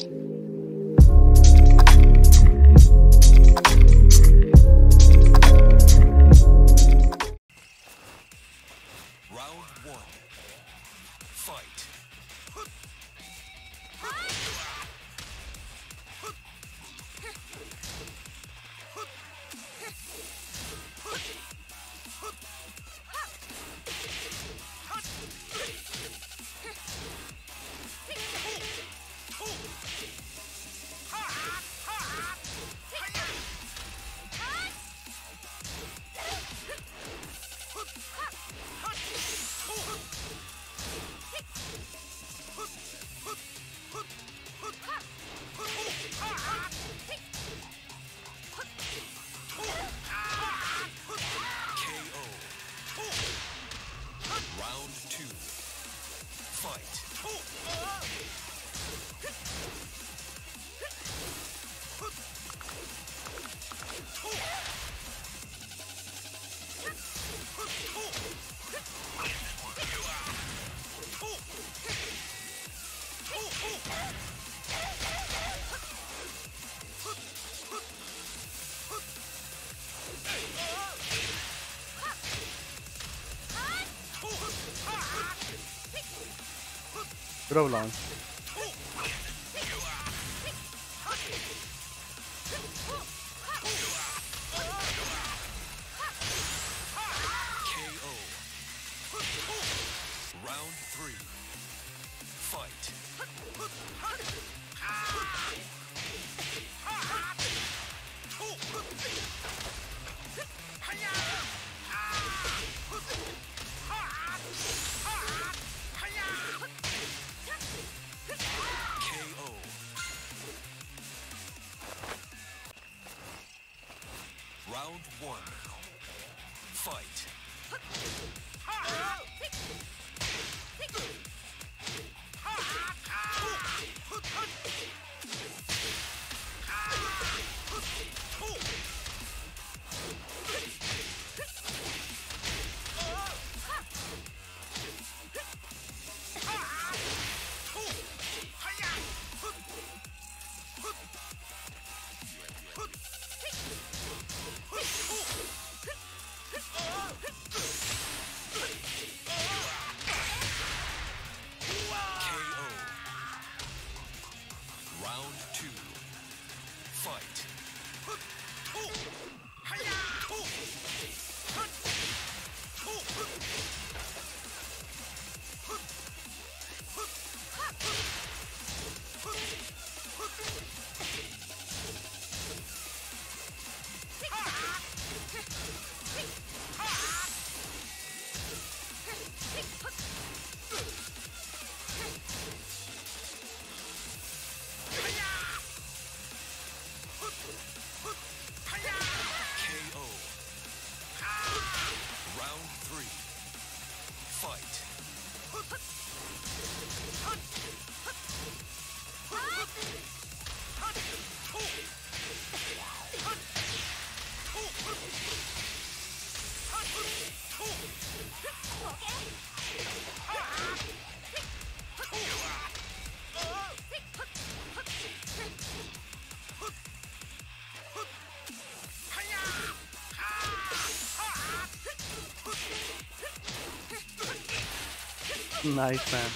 Round Good old line. Nice man.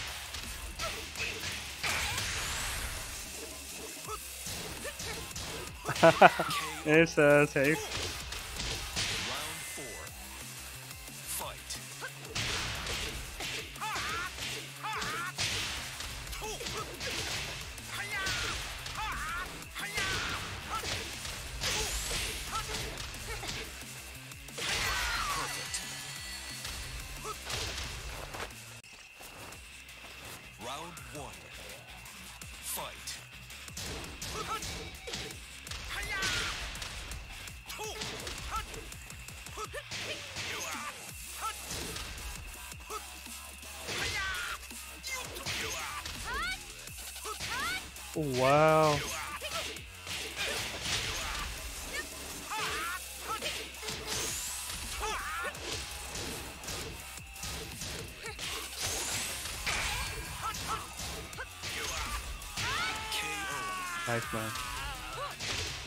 it's uh, safe. Nice man.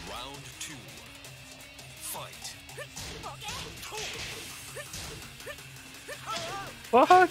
Round two. Fight. What?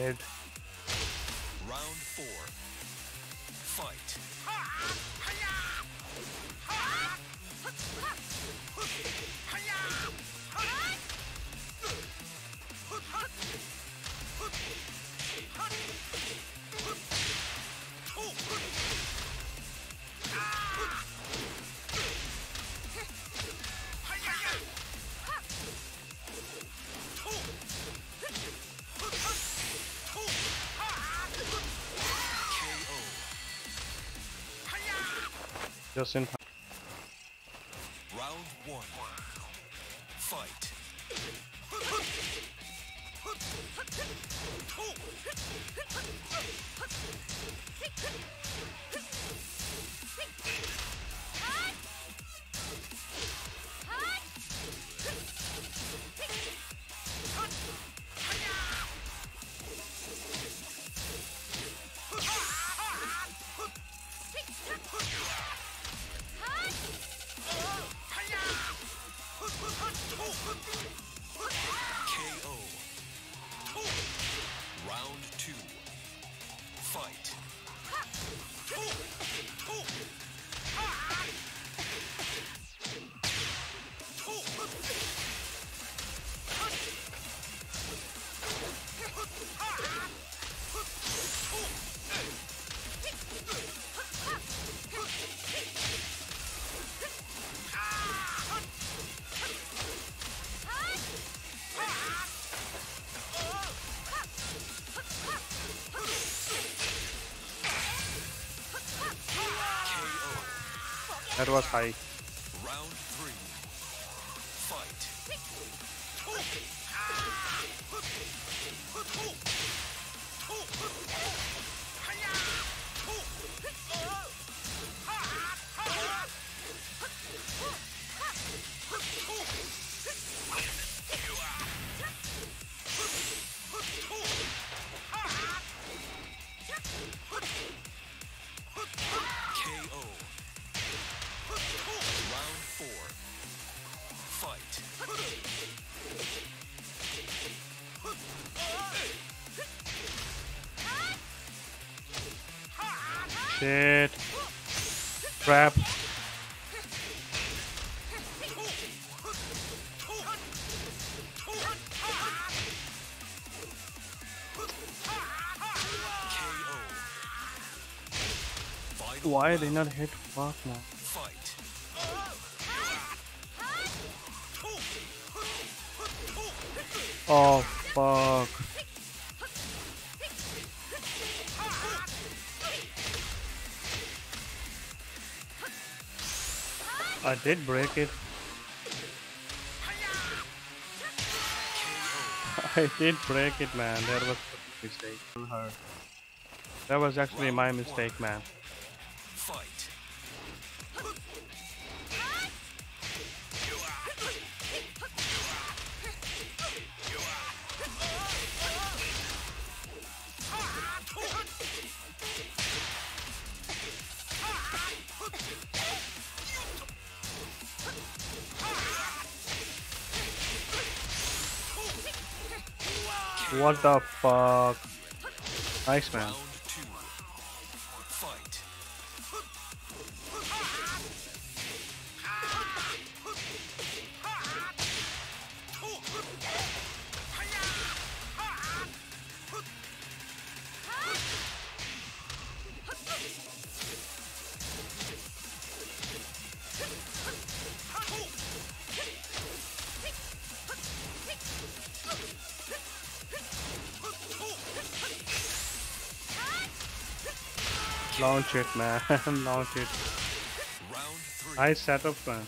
Mid. Just in time. That was high. Shit. Crap. Why they not hit? Fuck. Fight. Oh fuck. I did break it. I did break it, man. That was a mistake. That was actually my mistake, man. What the fuck? Nice man. Launch it, man. Launch it. Three. Nice setup, man.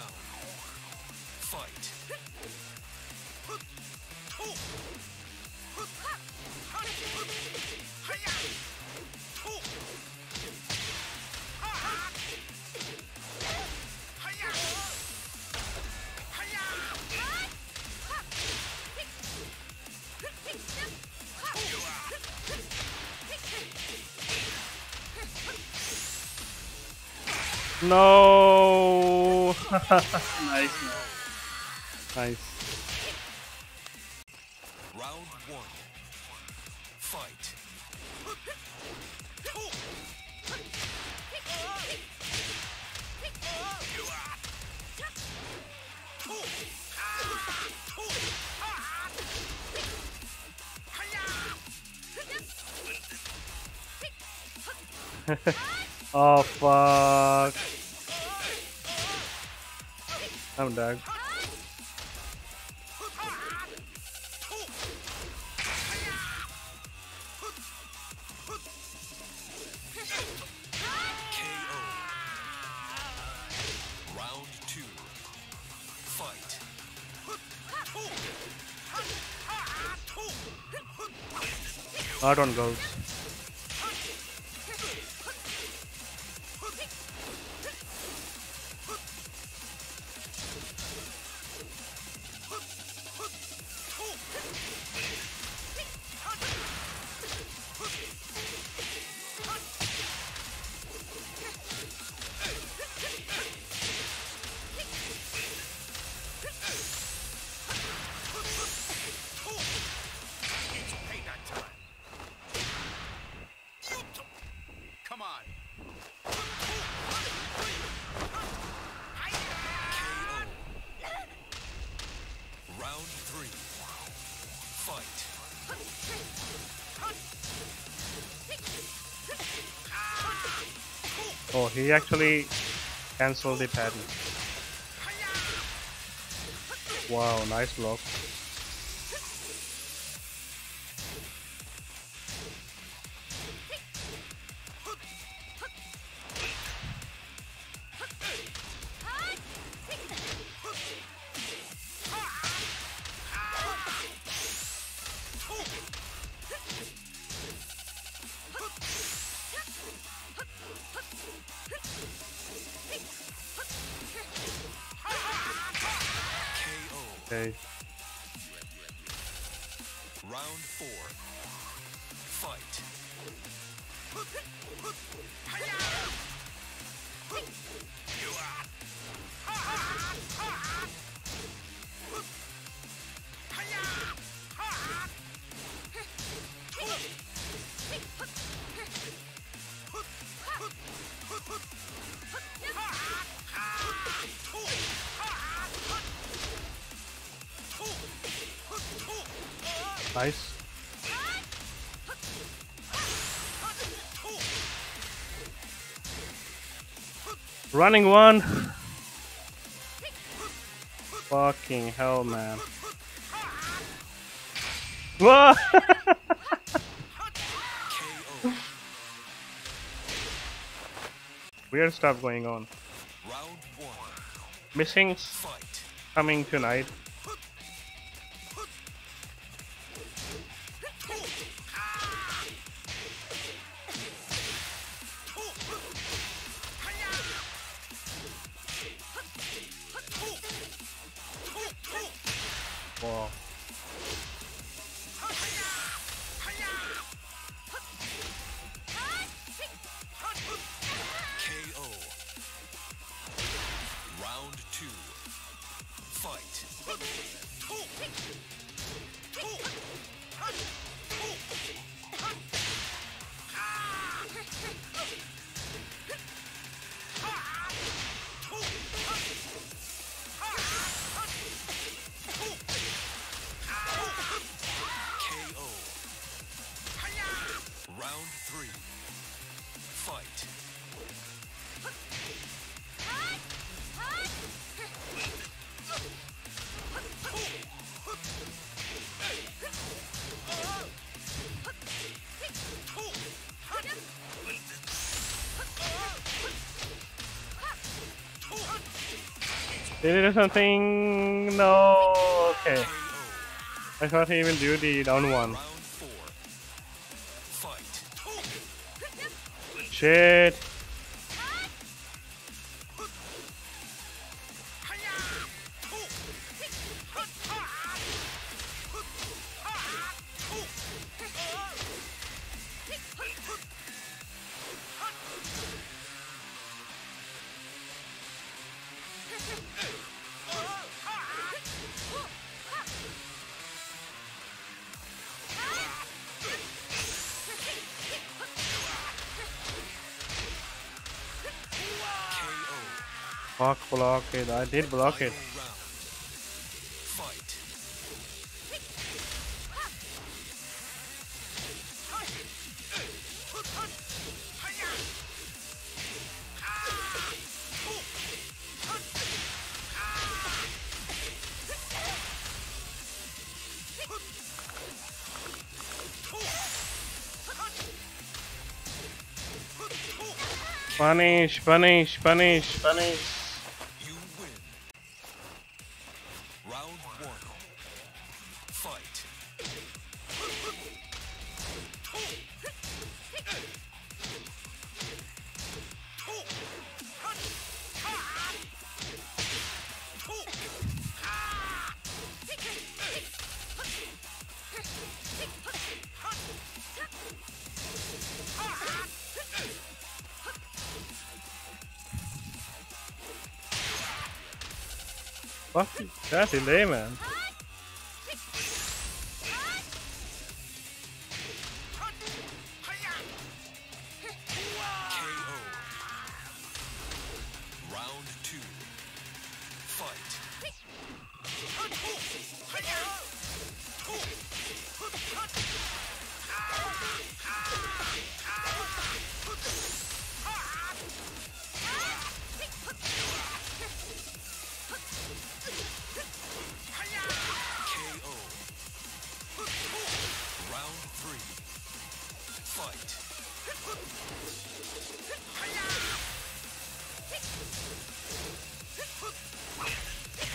Round. Fight. No. nice, man. Nice. Not on goals. Actually cancelled the pattern. Wow, nice block. Nice. Running one. Fucking hell, man. Whoa! Weird stuff going on. Missings coming tonight. Did he do something? No. Okay. I thought he will do the down one. Round four. Fight. Shit. It. I did block it. Punish, punish, punish, punish. That delay, man.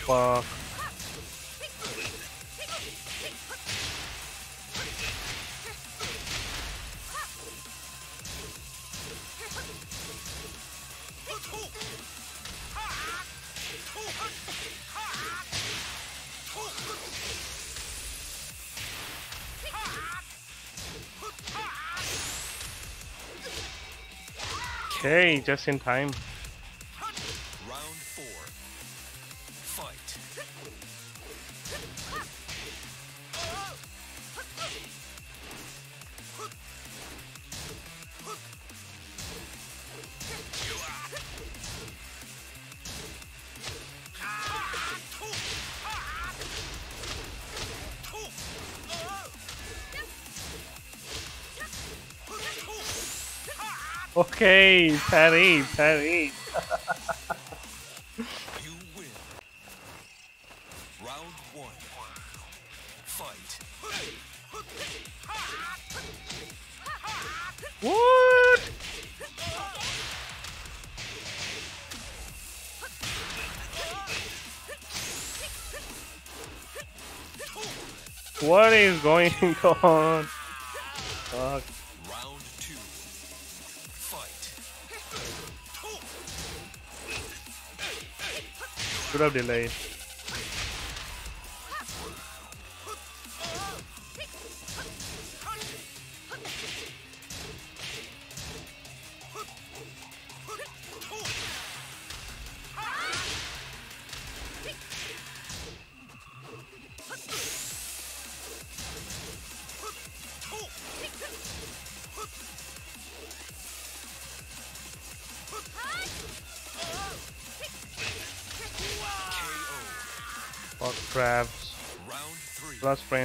fuck? Okay, just in time. Okay, parry, parry. You win. Round one. Fight. What? What is going on? Fuck. Should have delayed.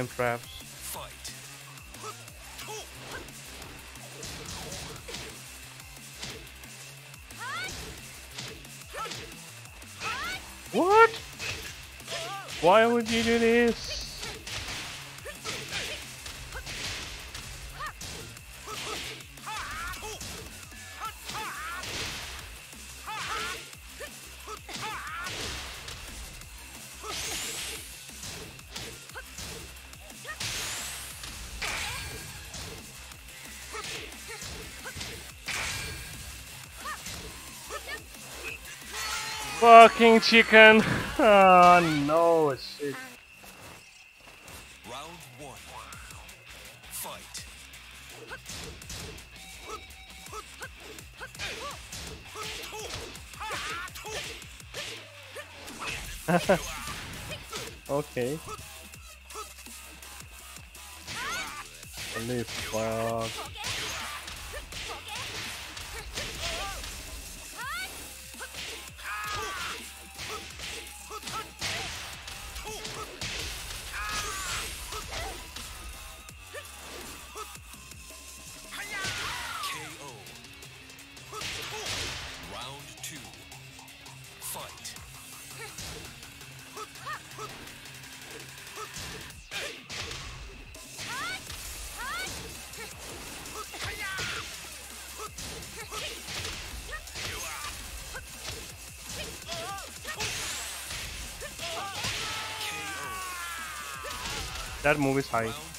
Three. Traps. What? Why would you do this? Chicken. Oh no, shit. Round one. Fight. Okay. Holy fuck. That move is high.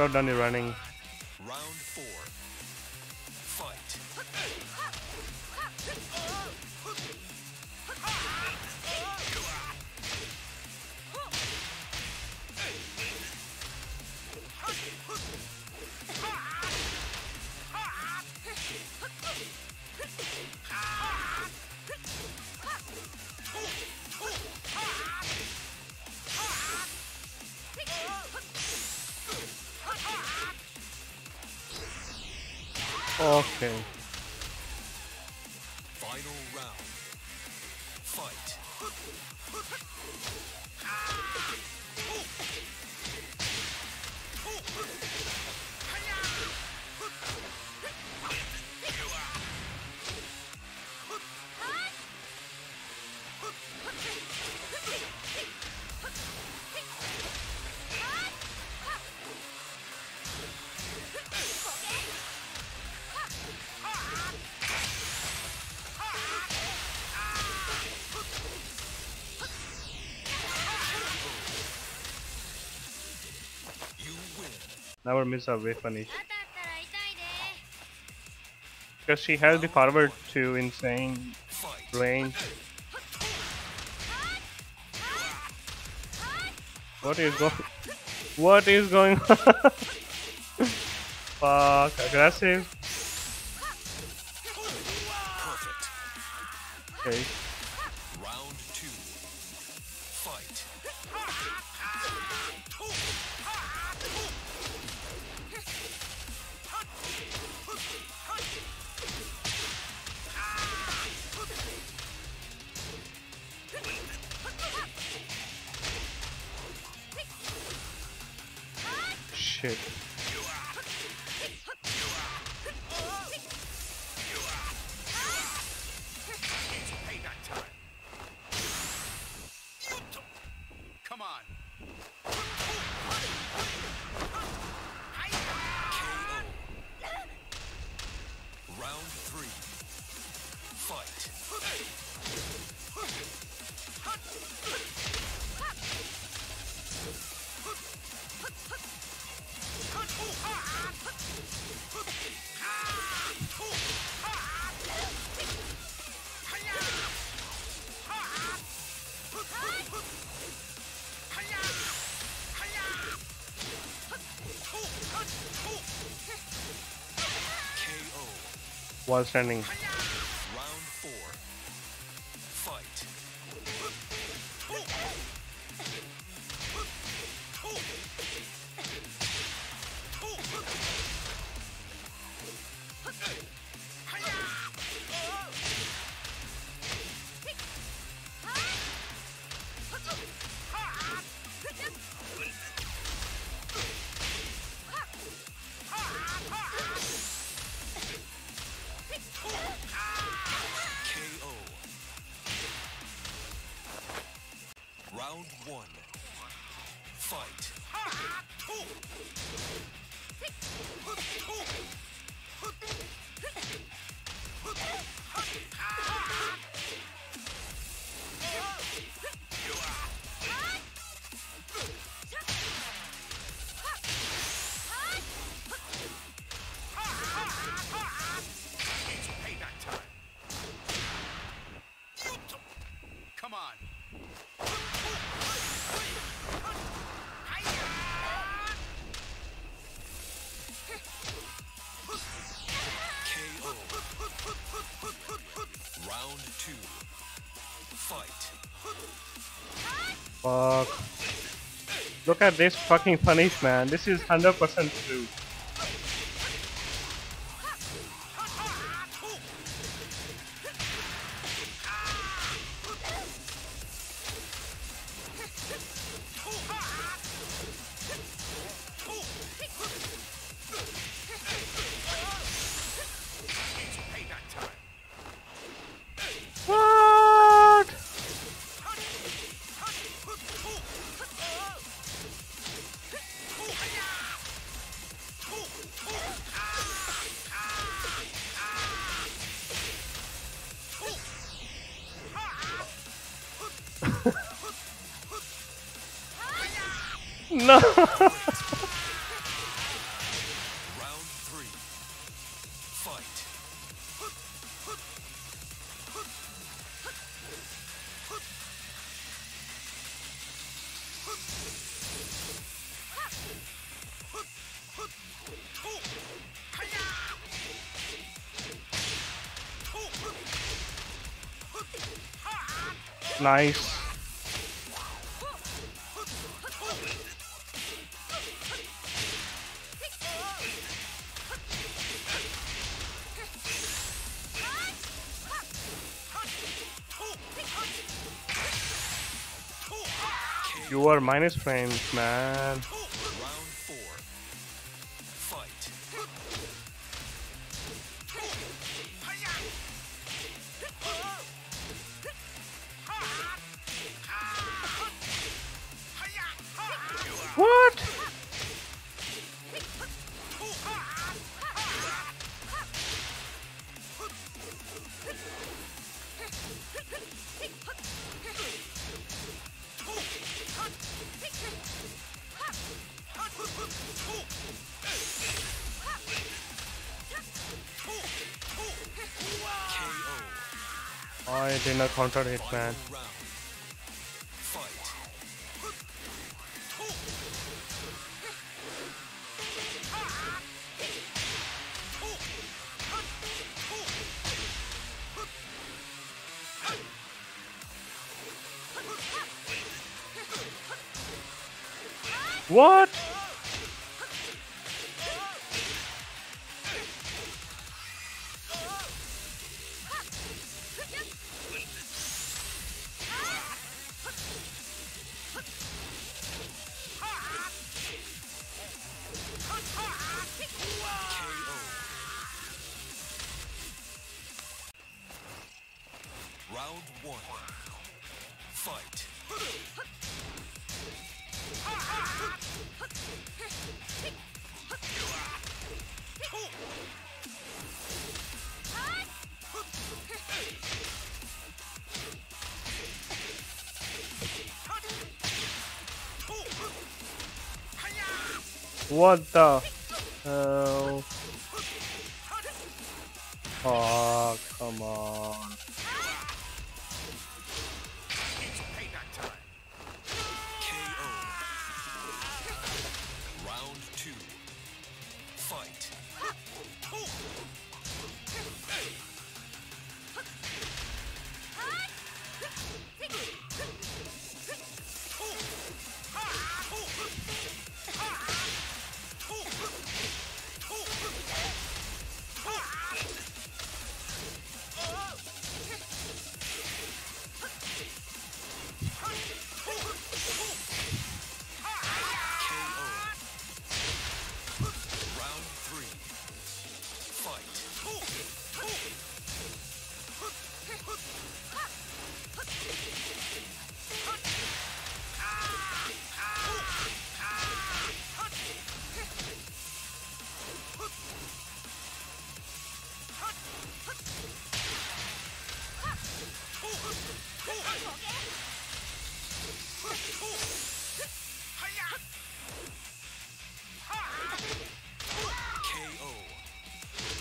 Have done it running. Okay. Never miss a weapon issue. Because she has the power to insane range. What is going What is going on? Fuck, aggressive. Okay. While standing. Fuck. Look at this fucking punish, man. This is 100% true. No. Round three. Fight. nice. Minus frames, man. Oh, I did not counter it, man. What? What the hell? Oh, come on.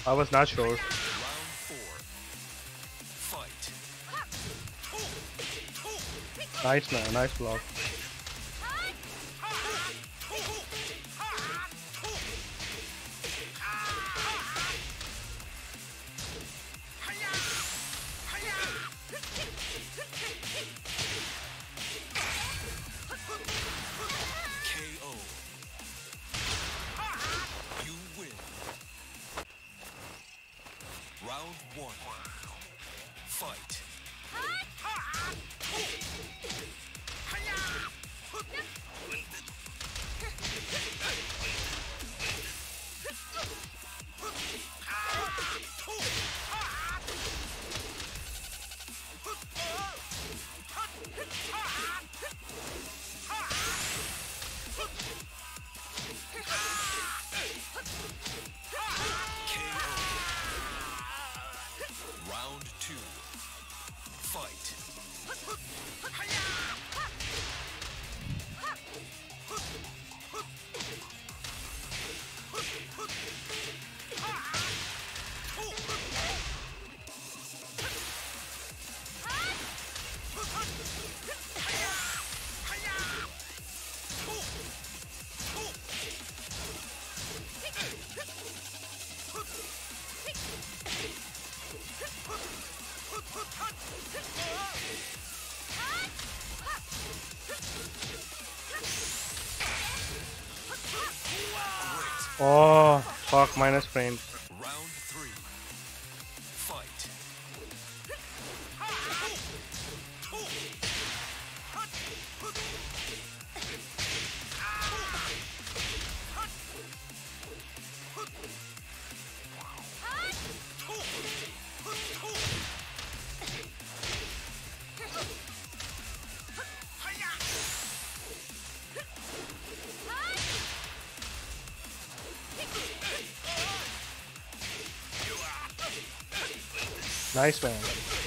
I was not sure. Round four. Fight. Nice man, nice block. Round two. Fight. Great. Oh, fuck, minus frame. Nice man.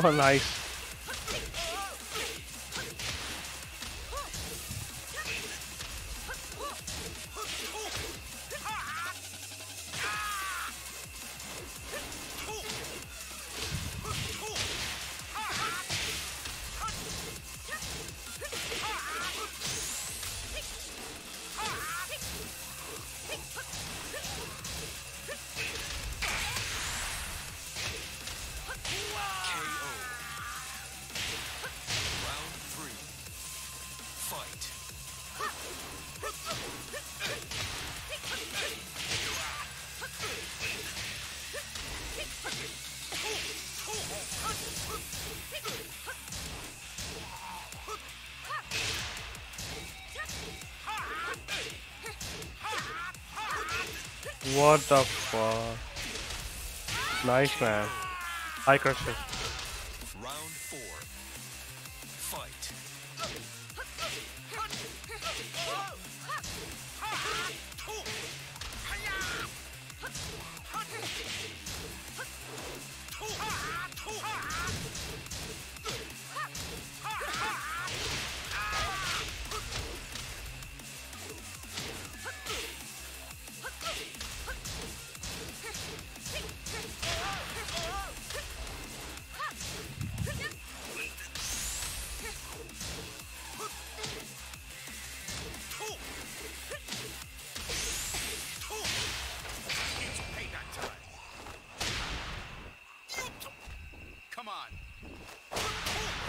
Oh, nice. What the fuck? Nice man. High crusher.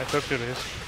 tranquilo isso.